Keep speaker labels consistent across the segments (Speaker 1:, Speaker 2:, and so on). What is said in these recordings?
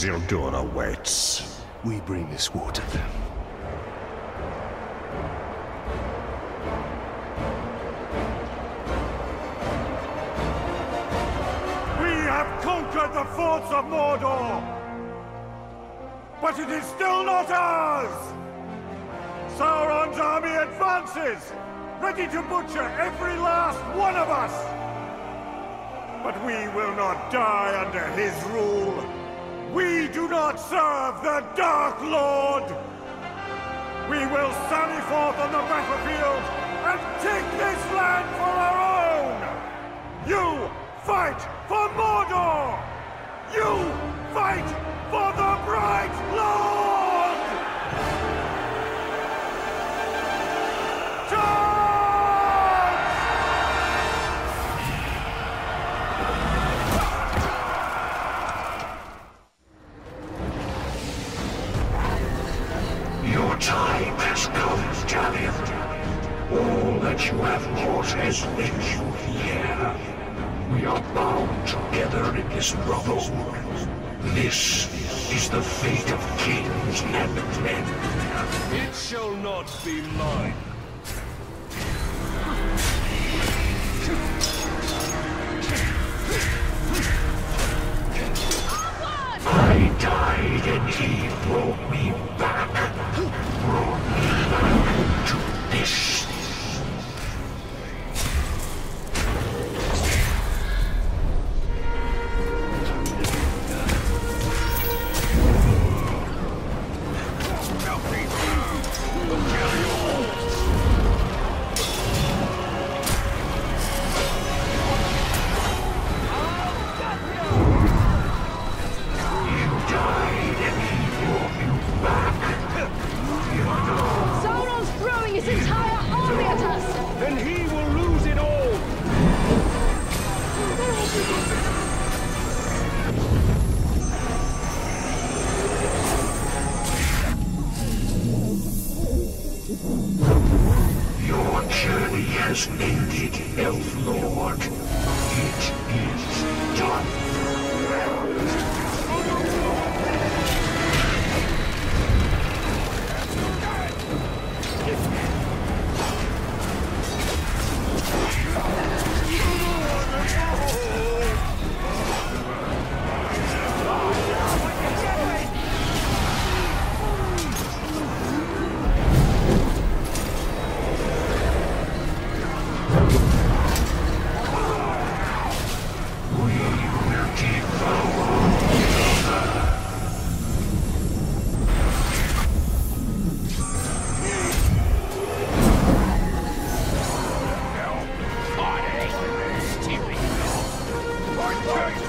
Speaker 1: Isildur awaits.
Speaker 2: We bring this water then.
Speaker 3: We have conquered the forts of Mordor! But it is still not ours! Sauron's army advances, ready to butcher every last one of us! But we will not die under his rule. We do not serve the Dark Lord! We will sally forth on the battlefield and take this land for our own! You fight for Mordor! You fight for the Bright Lord! Charge!
Speaker 4: Here. We are bound together in this brotherhood. This is the fate of kings and men.
Speaker 5: It shall not be mine.
Speaker 4: I died and he brought me I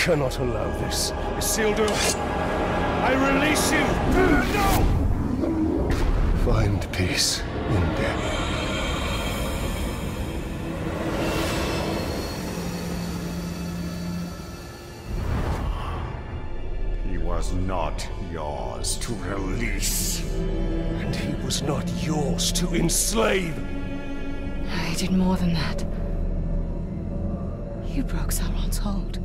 Speaker 2: cannot allow this.
Speaker 5: Isildur, I release you! No!
Speaker 2: Find peace in death.
Speaker 3: He was not yours to release.
Speaker 2: And he was not yours to enslave.
Speaker 6: I did more than that. You broke Sauron's hold.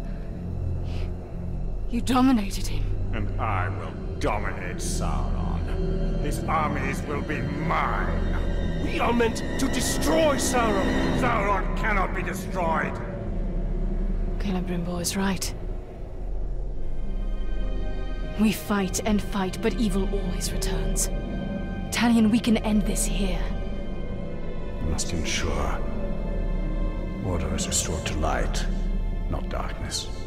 Speaker 6: You, you dominated him.
Speaker 3: And I will dominate Sauron. His armies will be mine.
Speaker 2: We are meant to destroy Sauron.
Speaker 3: Sauron cannot be destroyed.
Speaker 6: Celebrimbor is right. We fight and fight, but evil always returns. Talion, we can end this here.
Speaker 1: We must ensure order is restored to light, not darkness.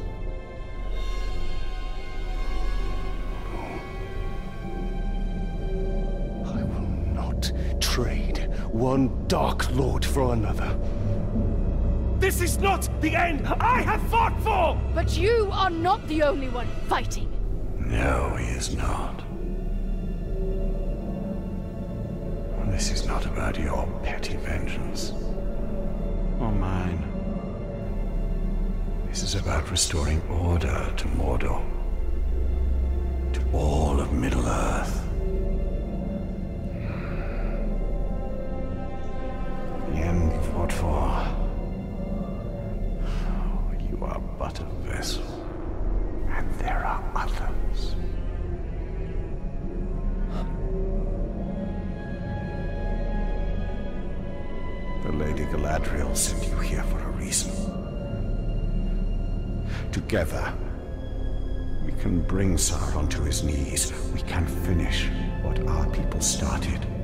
Speaker 2: One Dark Lord for another. This is not the end I have fought for!
Speaker 6: But you are not the only one fighting.
Speaker 1: No, he is not. This is not about your petty vengeance. Or mine. This is about restoring order to Mordor. To all of Middle-earth. His knees. We can finish what our people started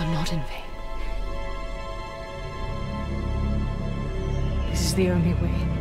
Speaker 6: are not in vain. This is the only way.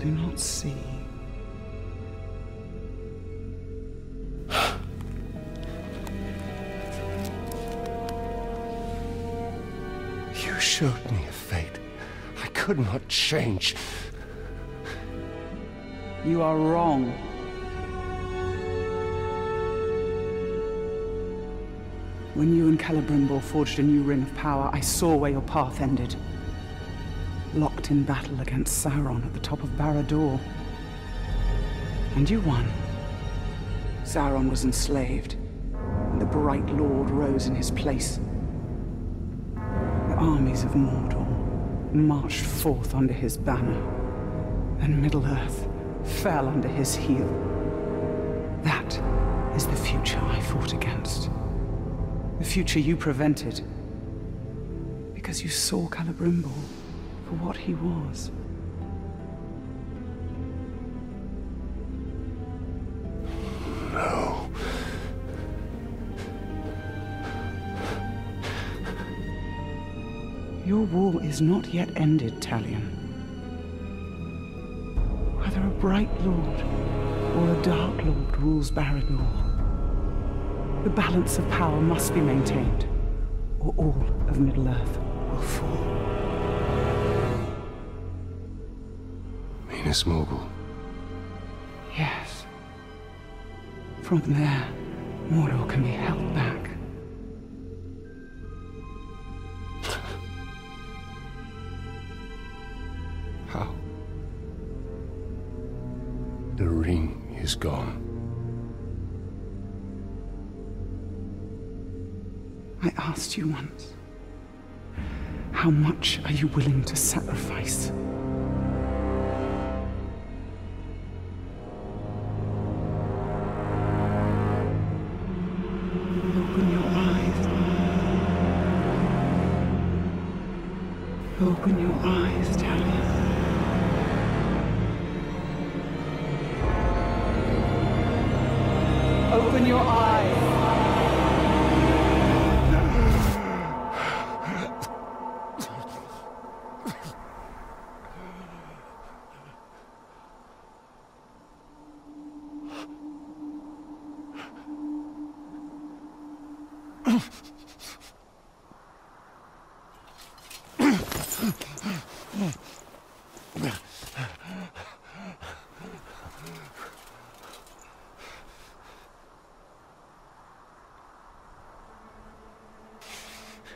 Speaker 7: do not see.
Speaker 2: you showed me a fate I could not change.
Speaker 7: You are wrong. When you and Celebrimbor forged a new ring of power, I saw where your path ended. Locked in battle against Sauron at the top of Barad-dûr. And you won. Sauron was enslaved, and the Bright Lord rose in his place. The armies of Mordor marched forth under his banner, and Middle-earth fell under his heel. That is the future I fought against. The future you prevented. Because you saw Celebrimbor for what he was.
Speaker 2: No.
Speaker 7: Your war is not yet ended, Talion. Whether a bright lord or a dark lord rules Barad-dûr, the balance of power must be maintained, or all of Middle-earth will fall.
Speaker 2: Minas Morgul.
Speaker 7: Yes. From there, Mordor can be held back.
Speaker 2: How? The ring is gone.
Speaker 7: I asked you once. How much are you willing to sacrifice? Open your eyes.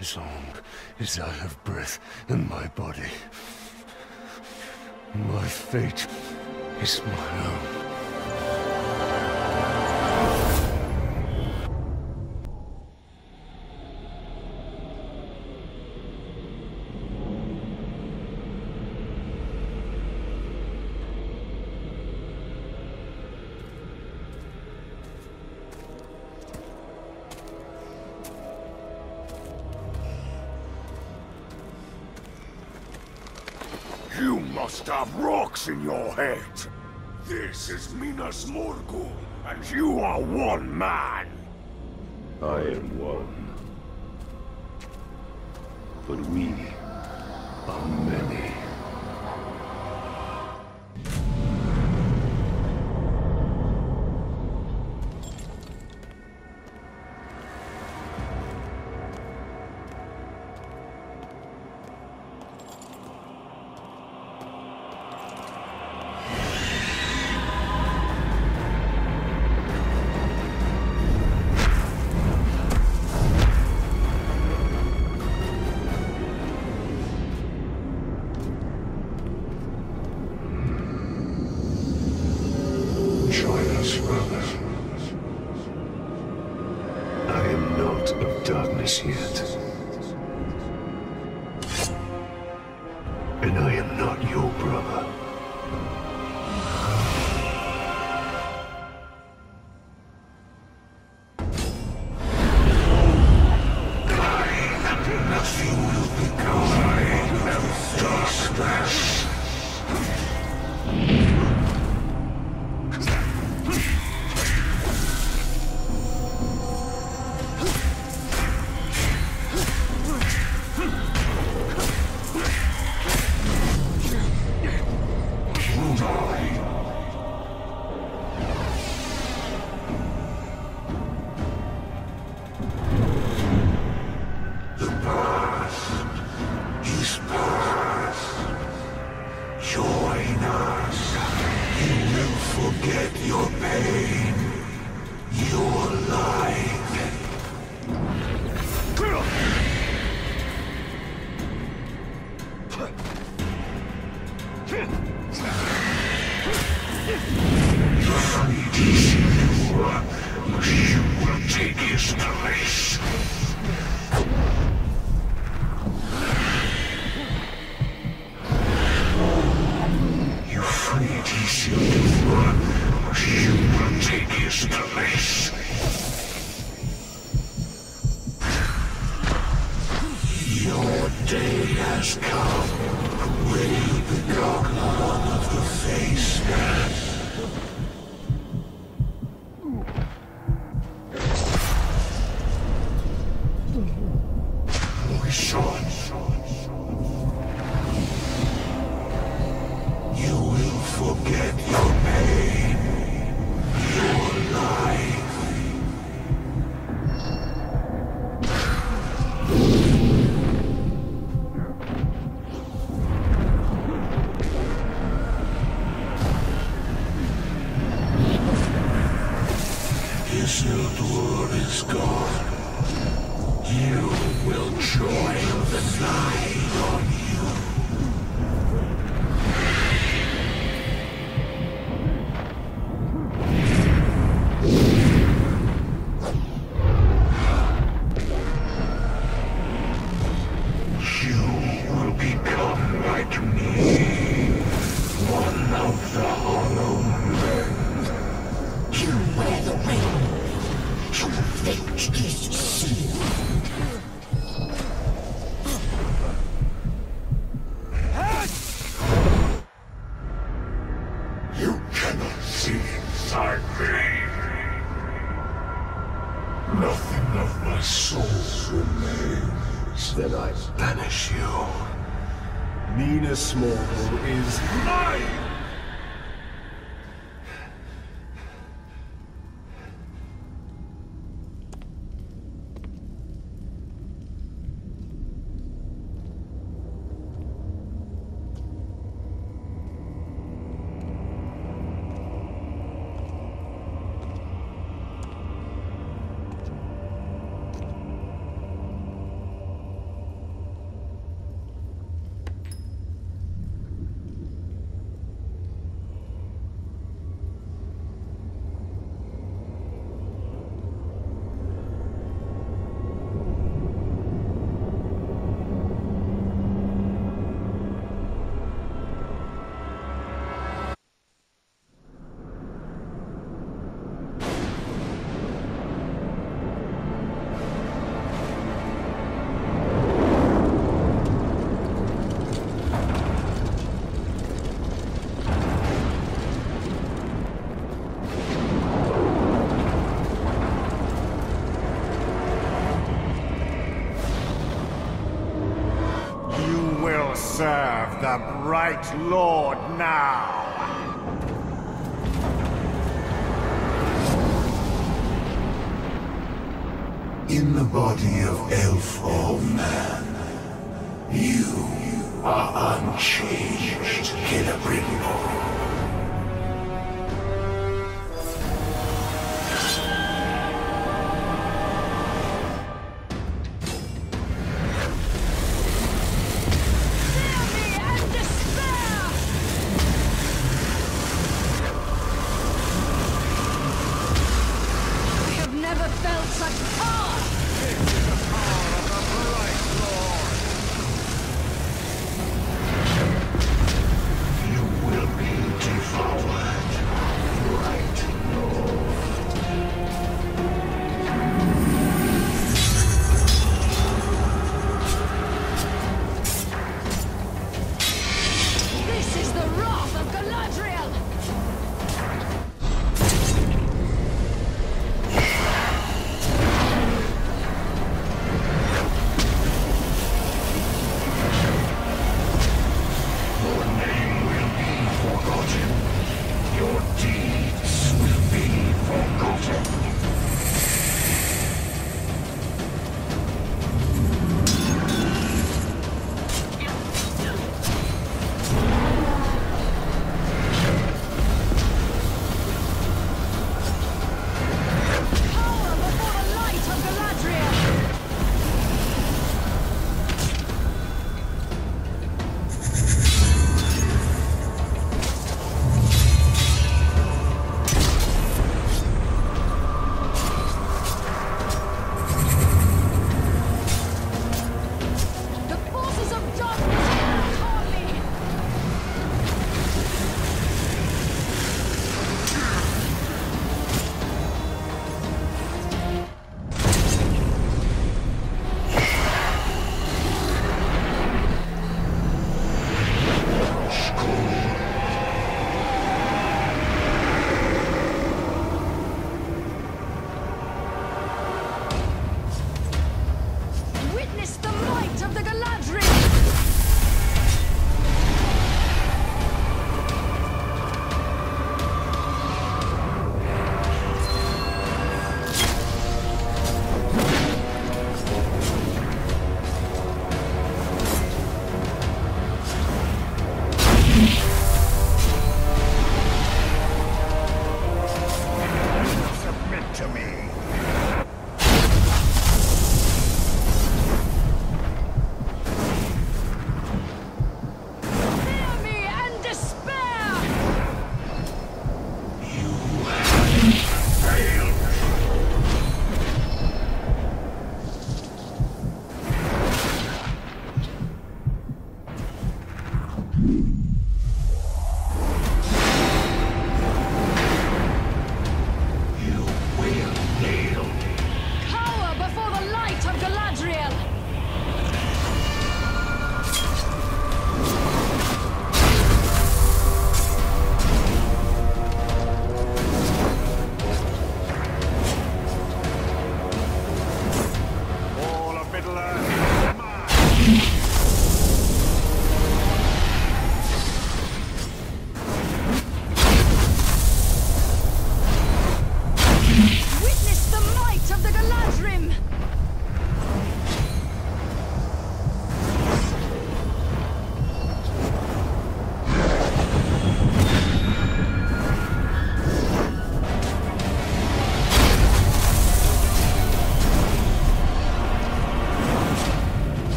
Speaker 2: As long as I have breath in my body, my fate is my own.
Speaker 3: In your head. This is Minas Morgul, and you are one man.
Speaker 2: I am one. Of darkness
Speaker 4: the
Speaker 3: Bright Lord now.
Speaker 4: In the body of elf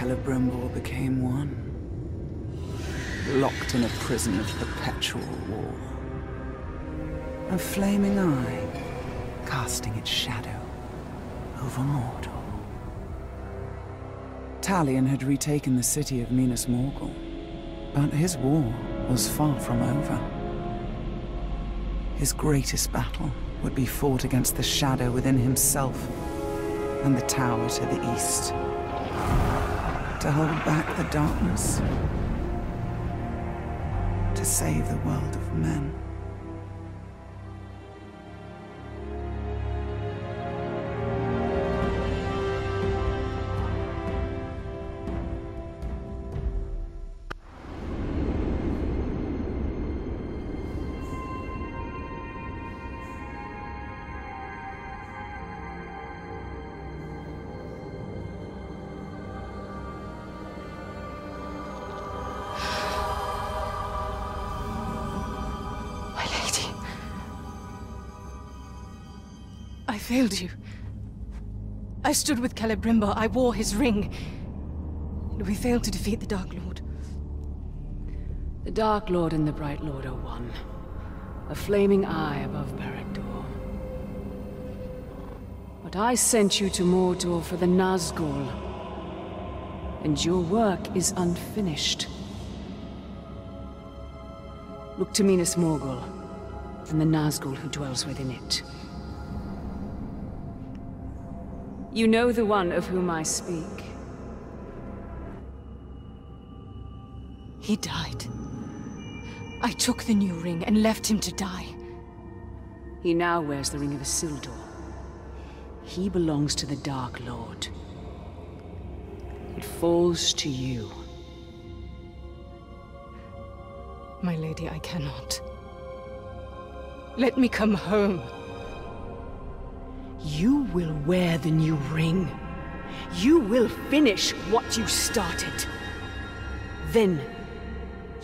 Speaker 4: Celebrimbor
Speaker 7: became one, locked in a prison of perpetual war. A flaming eye casting its shadow over Mordor. Talion had retaken the city of Minas Morgul, but his war was far from over. His greatest battle would be fought against the shadow within himself and the tower to the east to hold back the darkness, to save the world of men.
Speaker 6: Failed you. I stood with Celebrimbor, I wore his ring. And we failed to defeat the Dark Lord.
Speaker 8: The Dark Lord and the Bright Lord are one. A flaming eye above Barad-dûr. But I sent you to Mordor for the Nazgul. And your work is unfinished. Look to Minas Morgul, and the Nazgul who dwells within it. You know the one of whom I speak.
Speaker 6: He died. I took the new ring and left him to die.
Speaker 8: He now wears the ring of Isildur. He belongs to the Dark Lord. It falls to you.
Speaker 6: My lady, I cannot. Let me come home.
Speaker 8: You will wear the new ring. You will finish what you started. Then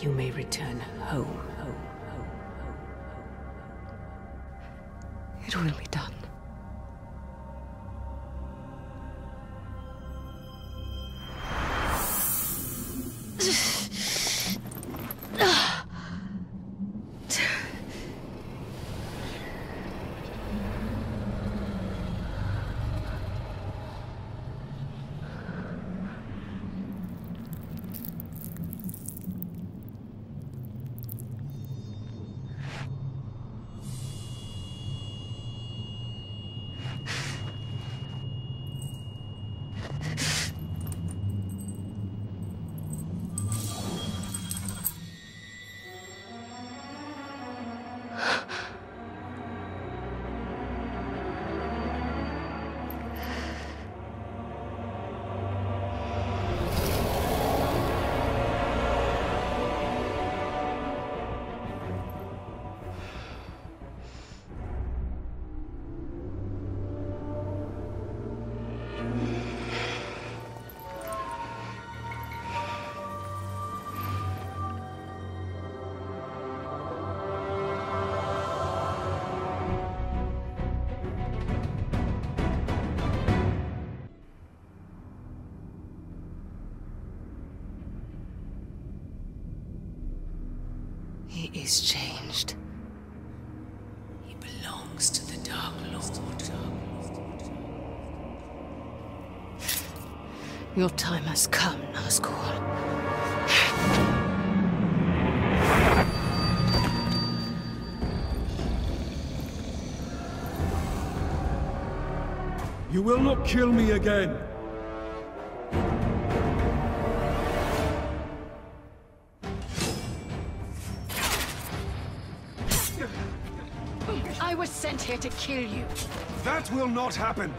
Speaker 8: you may return home, home, home, home,
Speaker 6: It will be done. He is changed. He belongs to the Dark Lord. Your time has come, Nazgul.
Speaker 5: You will not kill me again.
Speaker 8: To kill you.
Speaker 5: That will not happen.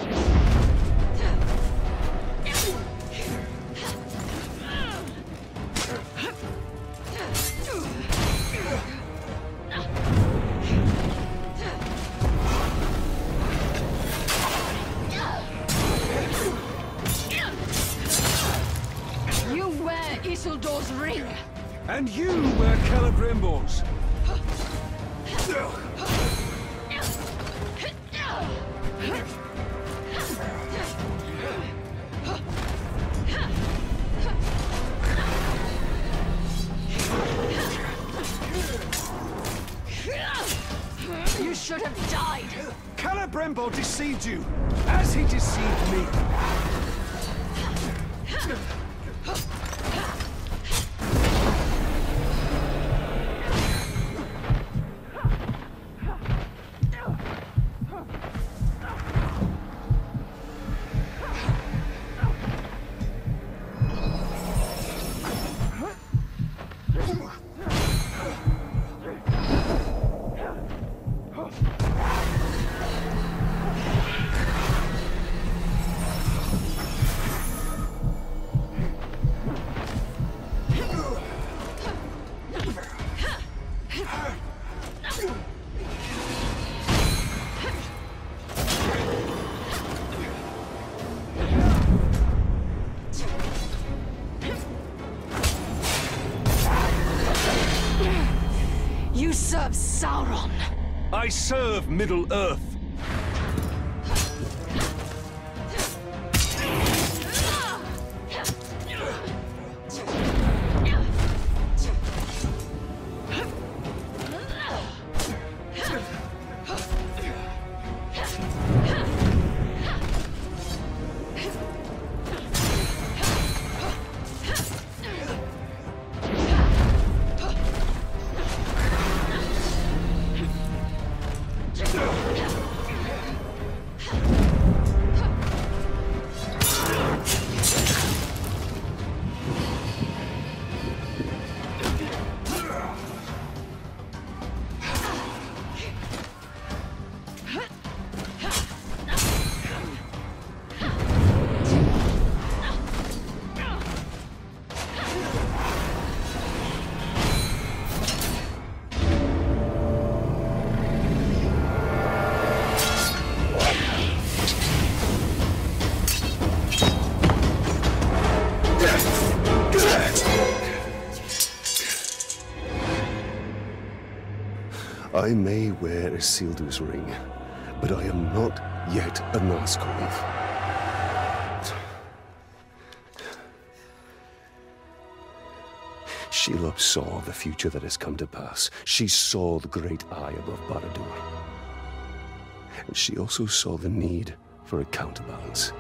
Speaker 5: Deceived you, Middle-earth.
Speaker 2: I may wear Isildur's ring, but I am not yet a Nazgul. Shelob saw the future that has come to pass. She saw the great eye above Barad-dûr. And she also saw the need for a counterbalance.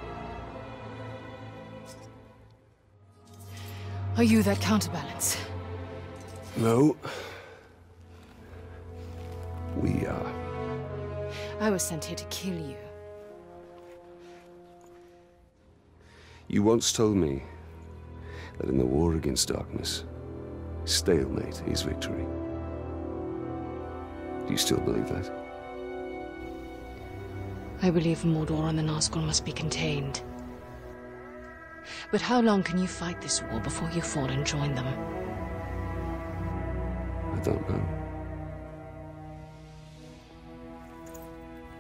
Speaker 6: Are you that counterbalance?
Speaker 2: No. We are.
Speaker 6: I was sent here to kill you.
Speaker 2: You once told me that in the war against darkness, stalemate is victory. Do you still believe that?
Speaker 6: I believe Mordor and the Nazgul must be contained. But how long can you fight this war before you fall and join them?
Speaker 2: I don't know.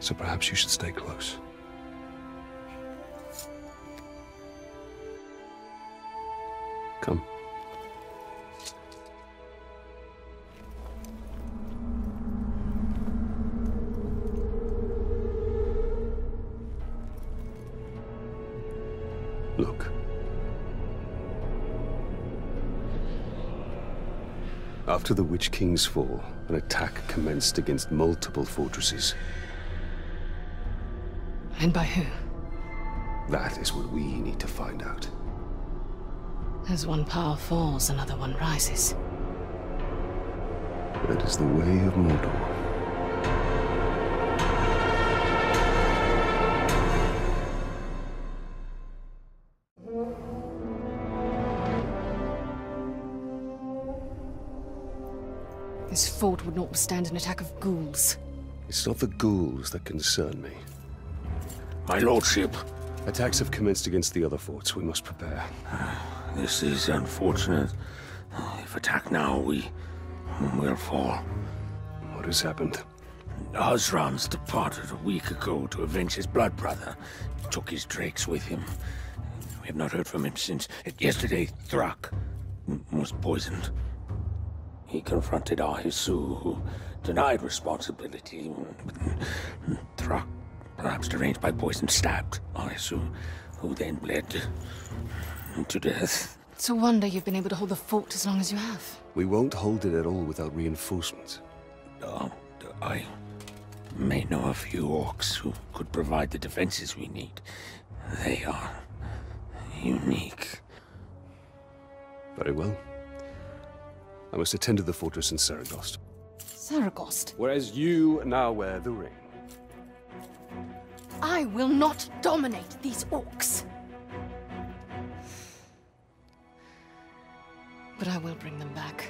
Speaker 2: So perhaps you should stay close. Come. Look. After the Witch King's fall, an attack commenced against multiple fortresses.
Speaker 6: And by who?
Speaker 2: That is what we need to find out.
Speaker 6: As one power falls, another one rises.
Speaker 2: That is the way of Mordor.
Speaker 6: This fort would not withstand an attack of ghouls.
Speaker 2: It's not the ghouls that concern me.
Speaker 9: My lordship,
Speaker 2: Attacks have commenced against the other forts. We must prepare.
Speaker 9: this is unfortunate. If attacked now, we will fall.
Speaker 2: What has happened?
Speaker 9: Osrams departed a week ago to avenge his blood brother. He took his drakes with him. We have not heard from him since. Yesterday, Thrak was poisoned. He confronted Ahisu, who denied responsibility. Thrak, perhaps deranged by poison, stabbed I assume, who then bled to death.
Speaker 6: It's a wonder you've been able to hold the fort as long as you have.
Speaker 2: We won't hold it at all without reinforcements.
Speaker 9: Uh, I may know a few orcs who could provide the defenses we need. They are unique.
Speaker 2: Very well. I must attend to the fortress in Seregost.
Speaker 6: Seregost,
Speaker 2: Whereas you now wear the ring.
Speaker 6: I will not dominate these orcs. But I will bring them back.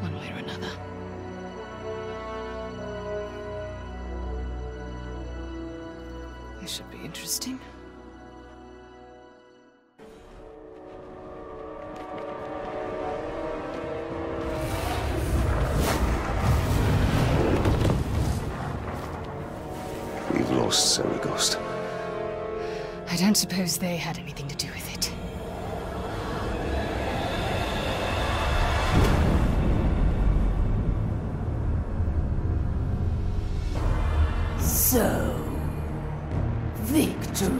Speaker 6: One way or another. This should be interesting. They had anything to do with it.
Speaker 4: So, victory.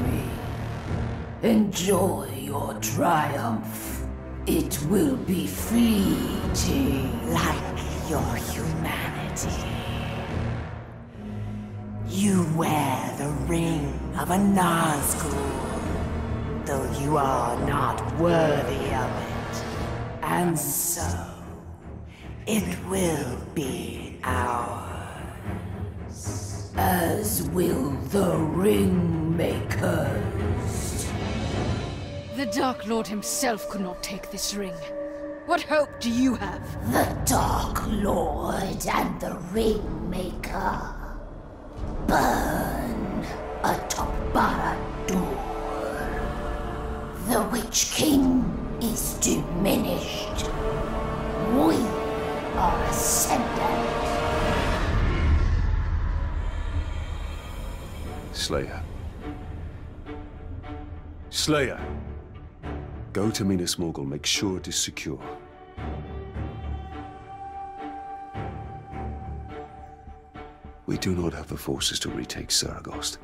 Speaker 4: Enjoy your triumph. It will be fleeting, like your humanity. You wear the ring of a Nazgul, you are not worthy of it. And so, it will be ours as will the ring makers.
Speaker 6: The Dark Lord himself could not take this ring. What hope do you have?
Speaker 4: The Dark Lord and the Ring Maker burn atop Barad-dûr. Witch King is diminished. We are ascendant.
Speaker 2: Slayer. Slayer! Go to Minas Morgul, make sure it is secure. We do not have the forces to retake
Speaker 10: Seregost.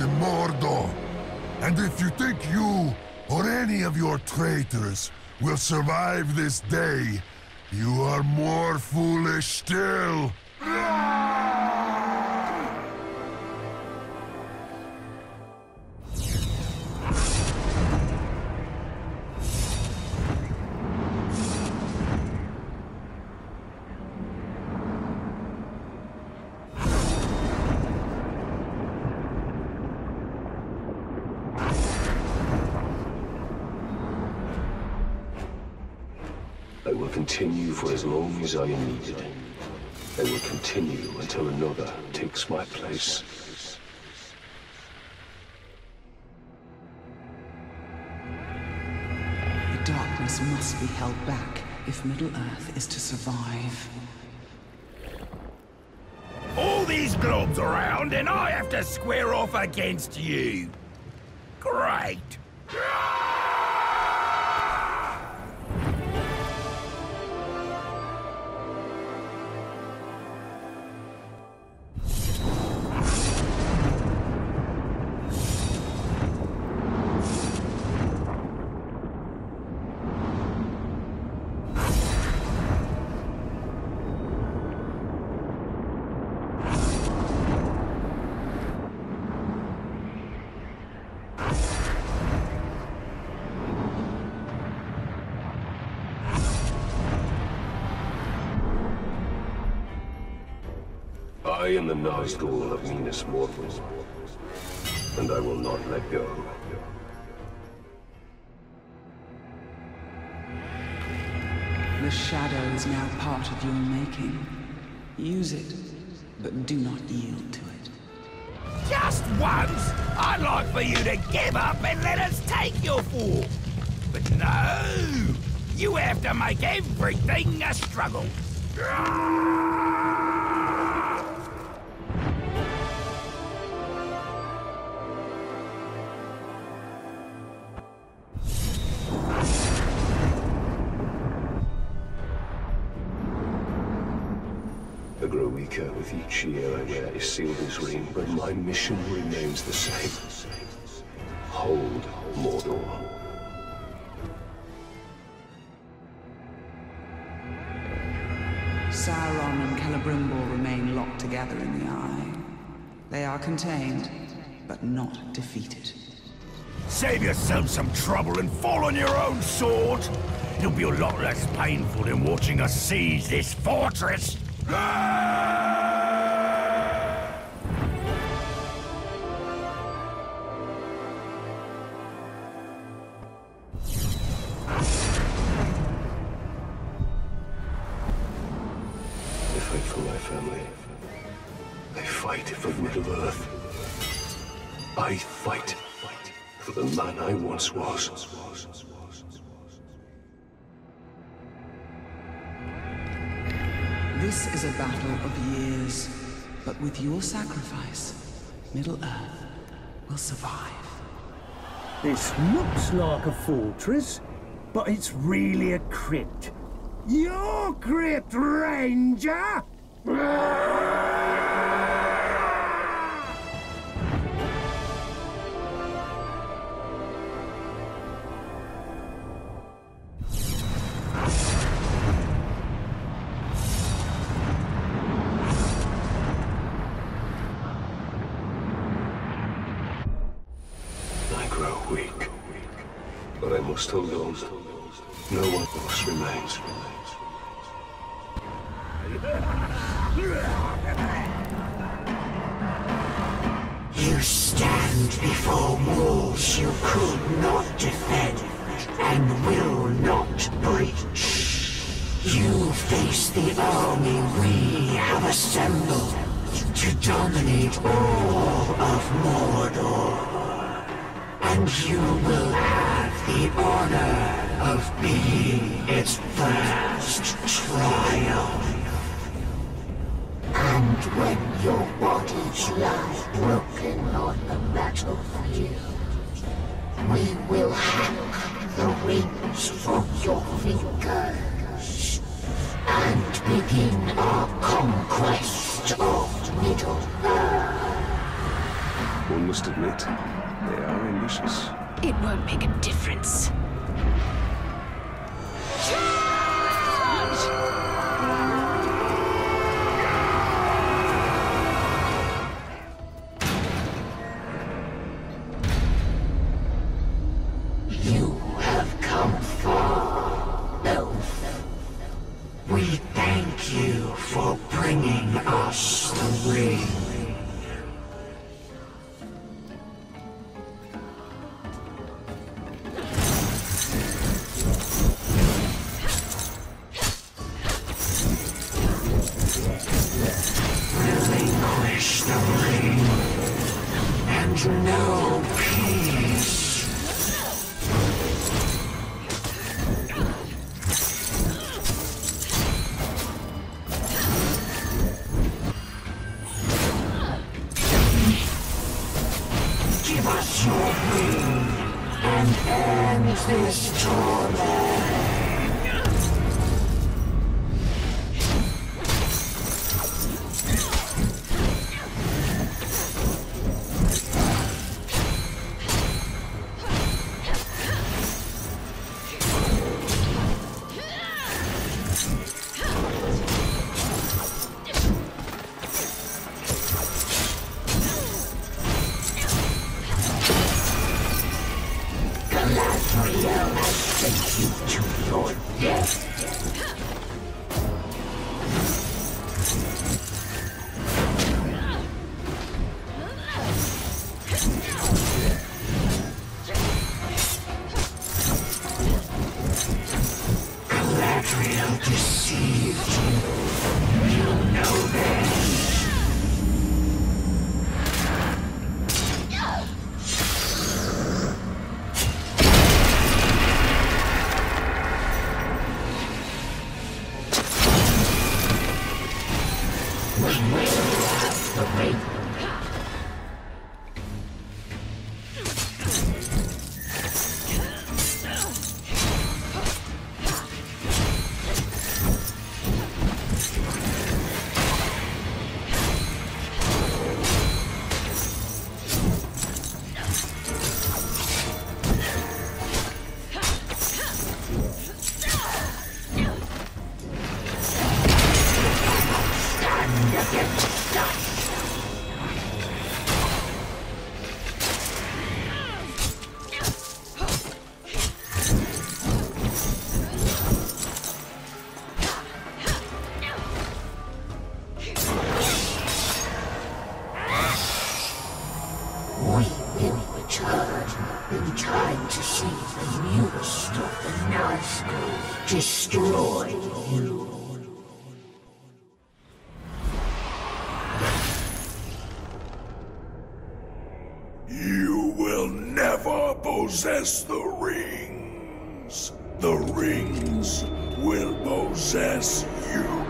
Speaker 10: In Mordor. And if you think you, or any of your traitors, will survive this day, you are more foolish still.
Speaker 2: As long as I am needed. I will continue until another takes my place.
Speaker 7: The darkness darkness must be held back if Middle-earth is to survive.
Speaker 11: All these globes around and I have to square off against you. Great.
Speaker 2: Am the Nazgul of Minas Morgul, and I will not let go.
Speaker 7: The shadow is now part of your making. Use it, but do not yield to it.
Speaker 11: Just once, I'd like for you to give up and let us take your form. But no! You have to make everything a struggle.
Speaker 2: Isildur's but my mission remains the same. Hold Mordor.
Speaker 7: Sauron and Celebrimbor remain locked together in the Eye. They are contained, but not defeated.
Speaker 11: Save yourself some trouble and fall on your own sword. It'll be a lot less painful than watching us seize this fortress.
Speaker 2: I
Speaker 7: This is a battle of years, but with your sacrifice, Middle-earth will survive.
Speaker 4: This looks like a fortress, but it's really a crypt. Your crypt, Ranger!
Speaker 12: triumph. And when your bodies lie broken on the battlefield, we will hack the rings from your fingers and begin our conquest of Middle-earth.
Speaker 2: One must admit, they are ambitious.
Speaker 6: It won't make a difference.
Speaker 4: Galadriel has sent you to your death.
Speaker 13: Possess you.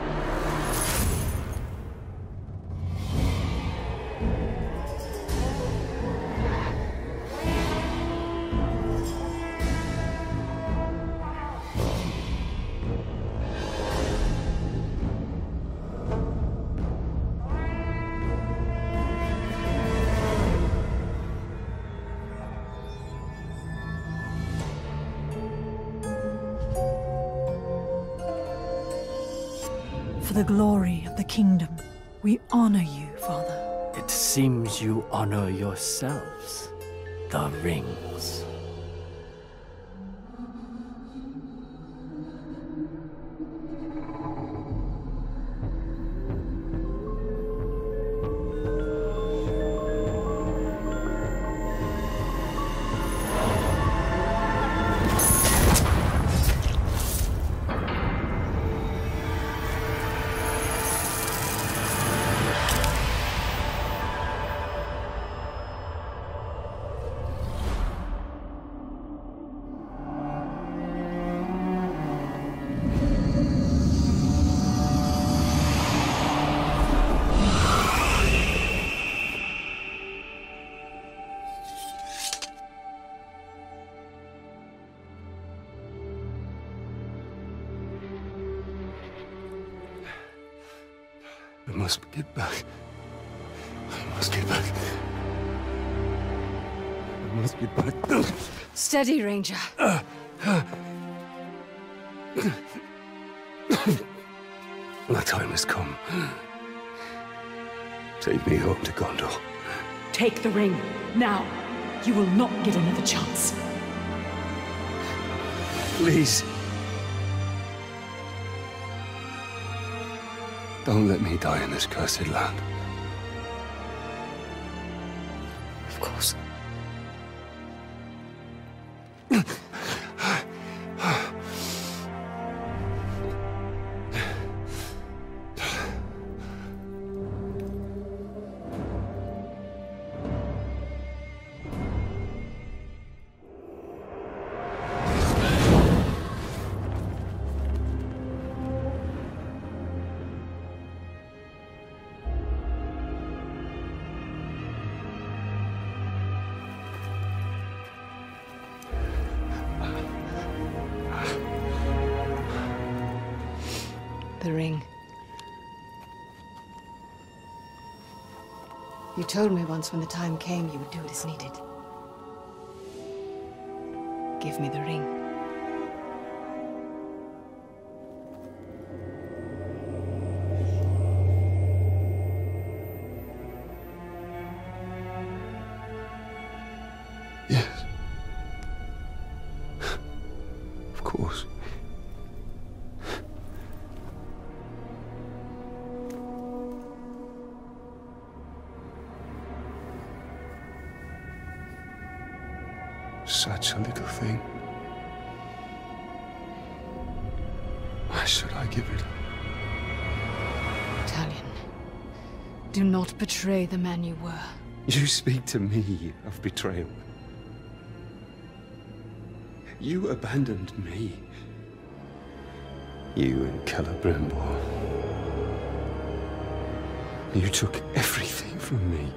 Speaker 14: The glory of the kingdom, we honor you, Father.
Speaker 15: It seems you honor yourselves, the rings.
Speaker 16: Steady, Ranger.
Speaker 2: My time has come. Take me home to Gondor.
Speaker 6: Take the ring, now. You will not get another chance.
Speaker 2: Please. Don't let me die in this cursed land.
Speaker 6: Told me once when the time came you would do as needed. Not betray the man you were.
Speaker 2: You speak to me of betrayal. You abandoned me. You and Celebrimbor. You took everything from me.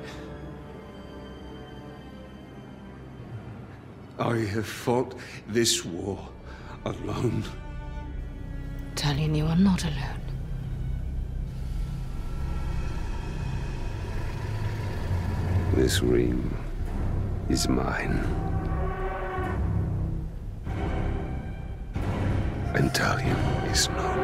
Speaker 2: I have fought this war alone.
Speaker 6: Talion, you are not alone.
Speaker 2: This ring is mine. And Talion is no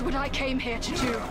Speaker 17: finish what I came here to do.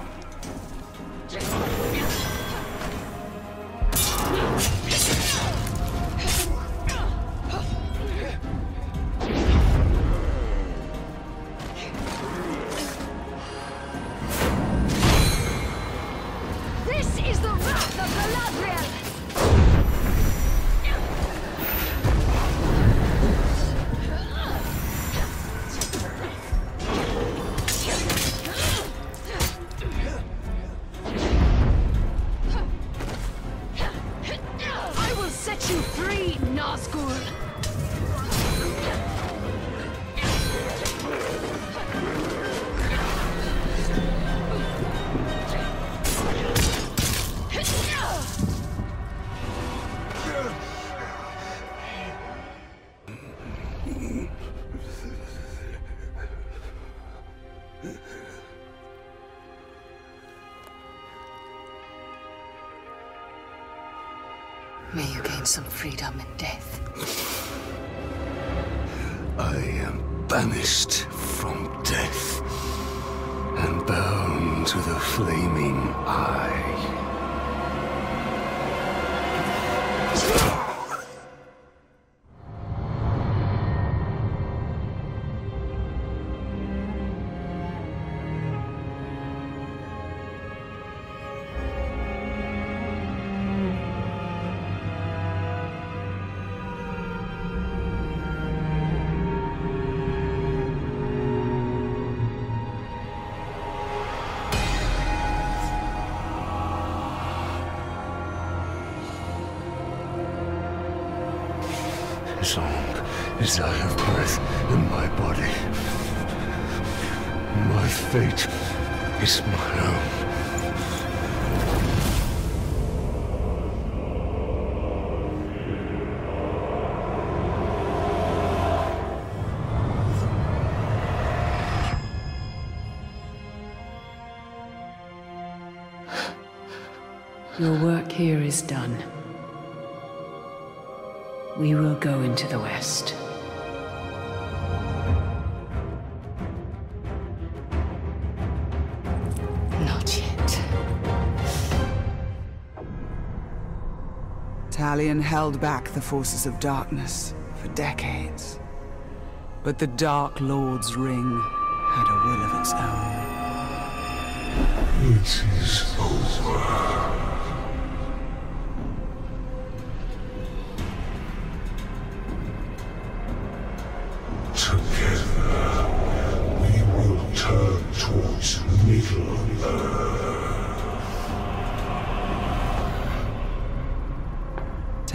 Speaker 6: some freedom in death.
Speaker 2: I am banished from death and bound to the flaming eye.
Speaker 7: Held back the forces of darkness for decades. But the Dark Lord's ring had a will of its own.
Speaker 13: It is over.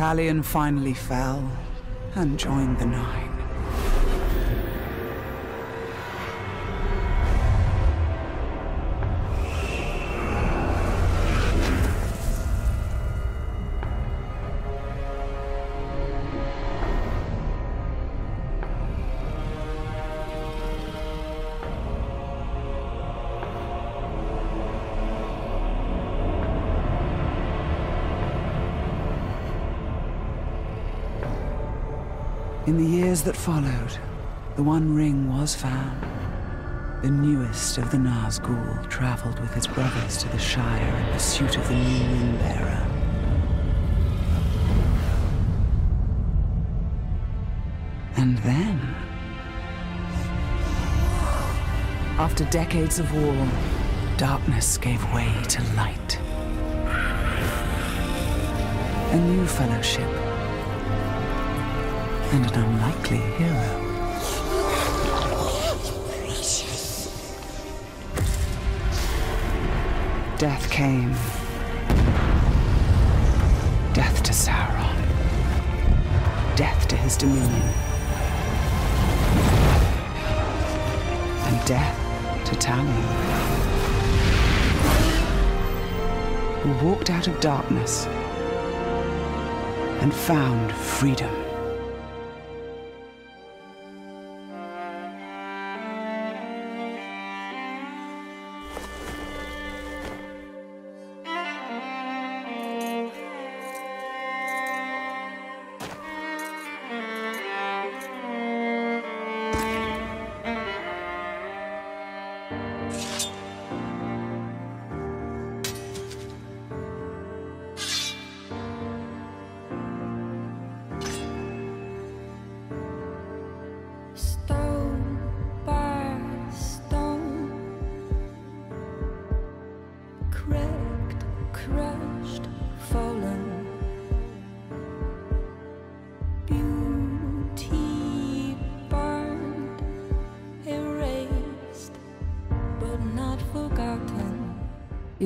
Speaker 7: Talion finally fell and joined the Nine. That followed, the One Ring was found. The newest of the Nazgul traveled with his brothers to the Shire in pursuit of the new Ring Bearer. And then, after decades of war, darkness gave way to light. A new fellowship and an unlikely hero. Death came. Death to Sauron. Death to his dominion. And death to Talion. Who walked out of darkness and found freedom.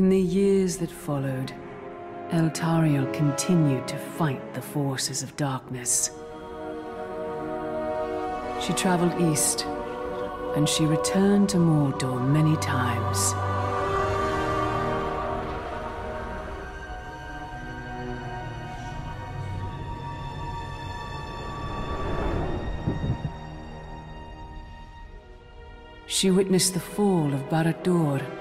Speaker 8: In the years that followed, Eltariel continued to fight the forces of darkness. She traveled east, and she returned to Mordor many times. She witnessed the fall of Barad-dûr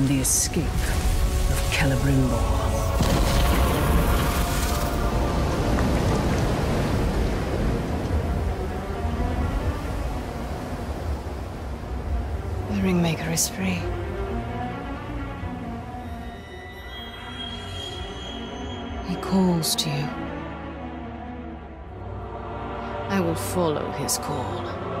Speaker 8: and the escape of Celebrimbor.
Speaker 6: The Ringmaker is free. He calls to you. I will follow his call.